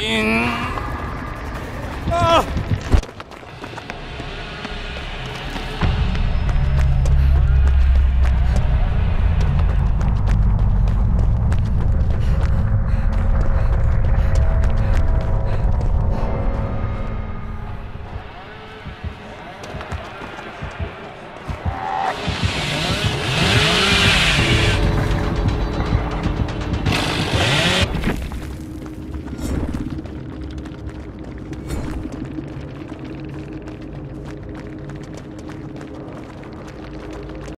In